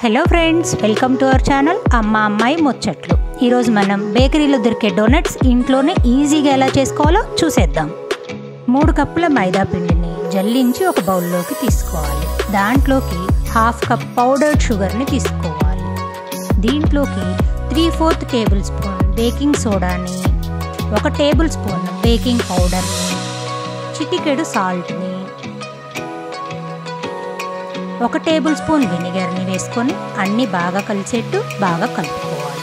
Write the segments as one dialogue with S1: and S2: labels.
S1: Hello friends welcome to our channel Amma Ammayi Muchchatlu ఈరోజు మనం బేకరీలో దొరికే డోనట్స్ ఇంట్లోనే ఈజీగా ఎలా చేసుకోవాలో చూసేద్దాం. మూడు కప్పుల మైదా పిండిని జల్లించి ఒక బౌల్లోకి తీసుకోవాలి. దాంట్లోకి హాఫ్ కప్ పౌడర్డ్ షుగర్ని తీసుకోవాలి. దీంట్లోకి three fourth table spoon baking సోడాని ఒక టేబుల్ స్పూన్ బేకింగ్ పౌడర్ని చిటికెడు సాల్ట్ని ఒక టేబుల్ స్పూన్ వినిగర్ని వేసుకొని అన్నీ బాగా కలిసేట్టు బాగా కలుపుకోవాలి.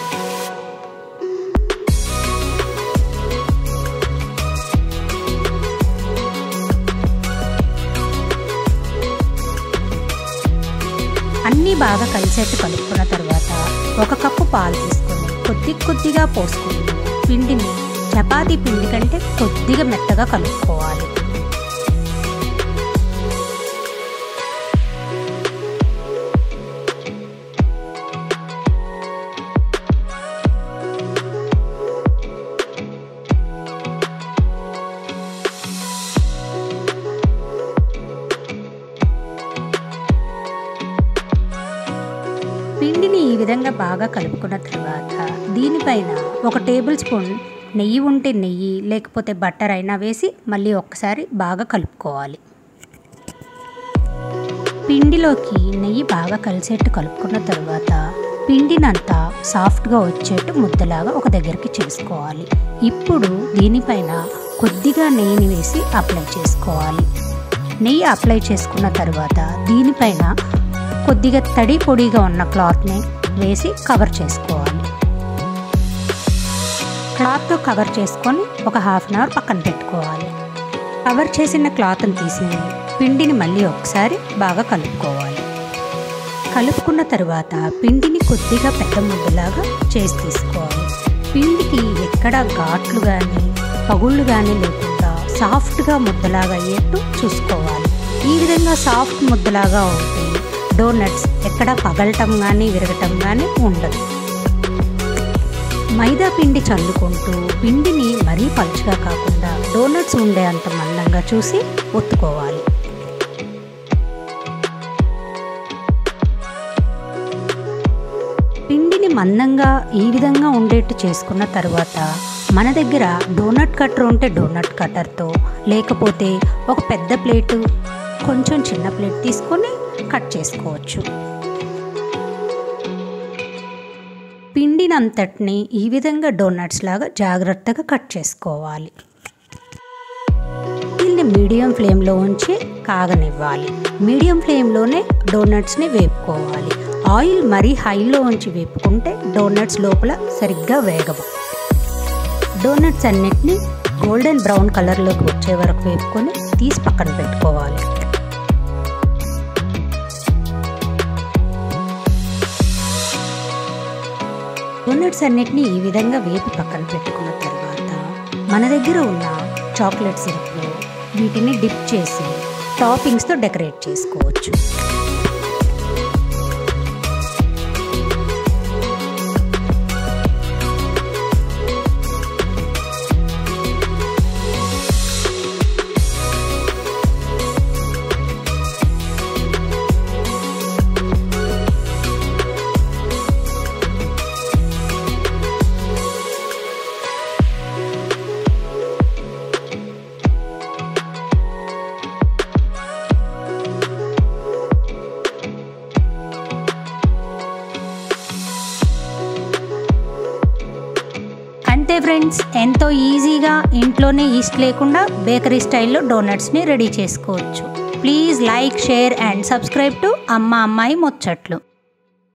S1: అన్నీ బాగా కలిసేట్టు కలుపుకున్న తర్వాత ఒక కప్పు పాలు తీసుకొని కొద్ది కొద్దిగా పోసుకొని పిండిని చపాతీ పిండి కంటే కొద్దిగా మెత్తగా కలుపుకోవాలి. పిండిని ఈ విధంగా బాగా కలుపుకున్న తర్వాత దీనిపైన ఒక టేబుల్ స్పూన్ నెయ్యి ఉంటే నెయ్యి లేకపోతే బట్టర్ అయినా వేసి మళ్ళీ ఒక్కసారి బాగా కలుపుకోవాలి. పిండిలోకి నెయ్యి బాగా కలిసేట్టు కలుపుకున్న తర్వాత పిండినంతా సాఫ్ట్గా వచ్చేట్టు ముద్దలాగా ఒక దగ్గరికి చేసుకోవాలి. ఇప్పుడు దీనిపైన కొద్దిగా నెయ్యిని వేసి అప్లై చేసుకోవాలి. నెయ్యి అప్లై చేసుకున్న తర్వాత దీనిపైన కొద్దిగా తడి పొడిగా ఉన్న క్లాత్ని వేసి కవర్ చేసుకోవాలి. క్లాత్తో కవర్ చేసుకొని ఒక హాఫ్ అన్ అవర్ పక్కన పెట్టుకోవాలి. కవర్ చేసిన క్లాత్ని తీసి పిండిని మళ్ళీ ఒకసారి బాగా కలుపుకోవాలి. కలుపుకున్న తర్వాత పిండిని కొద్దిగా పెద్ద ముద్దలాగా చేసి తీసుకోవాలి. పిండికి ఎక్కడ ఘాట్లు కానీ పగుళ్ళు కానీ లేకుండా సాఫ్ట్గా ముద్దలాగా అయ్యేట్టు చూసుకోవాలి. ఈ విధంగా సాఫ్ట్ ముద్దలాగా అవుతుంది. డోనట్స్ ఎక్కడ పగలటం కానీ విరగటం కానీ ఉండదు. మైదా పిండి చల్లుకుంటూ పిండిని మరీ పలుచగా కాకుండా డోనట్స్ ఉండే అంత మందంగా చూసి ఒత్తుకోవాలి. పిండిని మందంగా ఈ విధంగా ఉండేట్టు చేసుకున్న తర్వాత మన దగ్గర డోనట్ కట్టర్ ఉంటే డోనట్ కట్టర్తో లేకపోతే ఒక పెద్ద ప్లేటు కొంచెం చిన్న ప్లేట్ తీసుకొని కట్ చేసుకోవచ్చు. పిండినంతటిని ఈ విధంగా డోనట్స్ లాగా జాగ్రత్తగా కట్ చేసుకోవాలి. దీన్ని మీడియం ఫ్లేమ్లో ఉంచి కాగనివ్వాలి. మీడియం ఫ్లేమ్లోనే డోనట్స్ని వేపుకోవాలి. ఆయిల్ మరీ హైలో ఉంచి వేపుకుంటే డోనట్స్ లోపల సరిగ్గా వేగవు. డోనట్స్ అన్నిటినీ గోల్డెన్ బ్రౌన్ కలర్లోకి వచ్చే వరకు వేపుకొని తీసి పక్కన పెట్టుకోవాలి. చాక్లెట్స్ అన్నిటిని ఈ విధంగా వేపి పక్కన పెట్టుకున్న తర్వాత మన దగ్గర ఉన్న చాక్లెట్ సిరప్లో వీటిని డిప్ చేసి టాపింగ్స్తో డెకరేట్ చేసుకోవచ్చు. ఫ్రెండ్స్ ఎంతో ఈజీగా ఇంట్లోనే ఈస్ట్ లేకుండా బేకరీ స్టైల్లో డోనట్స్ని రెడీ చేసుకోవచ్చు. Please like share and subscribe to Amma Ammayi Muchchatlu.